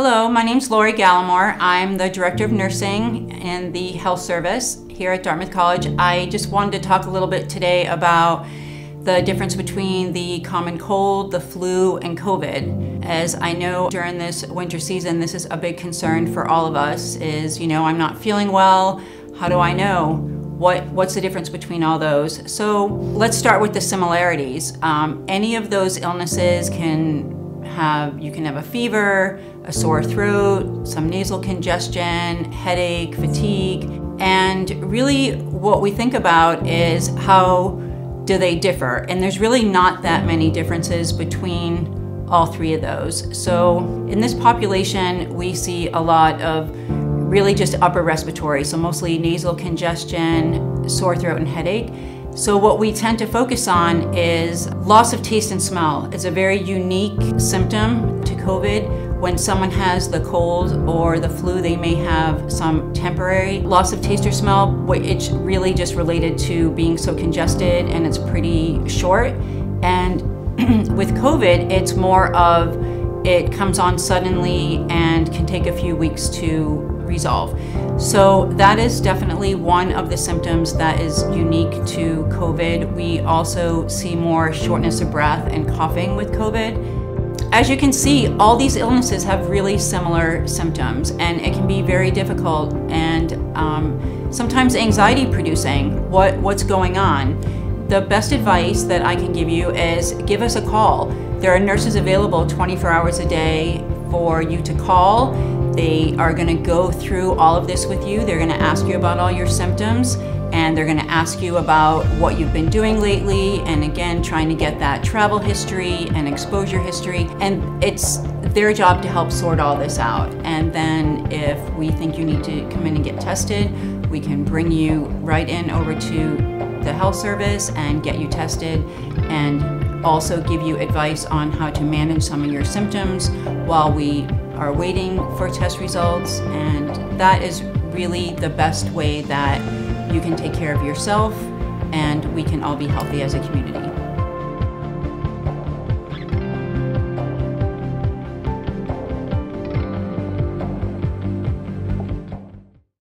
Hello, my name is Lauri Gallimore. I'm the Director of Nursing in the Health Service here at Dartmouth College. I just wanted to talk a little bit today about the difference between the common cold, the flu, and COVID. As I know during this winter season, this is a big concern for all of us is, you know, I'm not feeling well. How do I know? What, what's the difference between all those? So let's start with the similarities. Um, any of those illnesses can have, you can have a fever, a sore throat, some nasal congestion, headache, fatigue, and really what we think about is how do they differ? And there's really not that many differences between all three of those. So in this population, we see a lot of really just upper respiratory, so mostly nasal congestion, sore throat, and headache. So what we tend to focus on is loss of taste and smell. It's a very unique symptom to COVID. When someone has the cold or the flu, they may have some temporary loss of taste or smell. It's really just related to being so congested and it's pretty short. And with COVID, it's more of it comes on suddenly and can take a few weeks to resolve. So that is definitely one of the symptoms that is unique to COVID. We also see more shortness of breath and coughing with COVID. As you can see, all these illnesses have really similar symptoms and it can be very difficult and um, sometimes anxiety producing what, what's going on. The best advice that I can give you is give us a call. There are nurses available 24 hours a day for you to call they are going to go through all of this with you. They're going to ask you about all your symptoms and they're going to ask you about what you've been doing lately and again trying to get that travel history and exposure history and it's their job to help sort all this out and then if we think you need to come in and get tested we can bring you right in over to the health service and get you tested and also give you advice on how to manage some of your symptoms while we are waiting for test results, and that is really the best way that you can take care of yourself and we can all be healthy as a community.